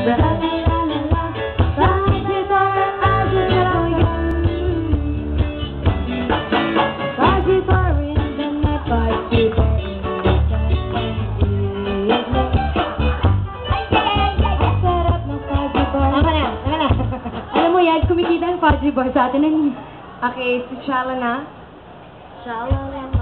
Sarap ng na, na. Mo kumikita ang fudgy bar sa atin. Okay, si Shala na. Shalala.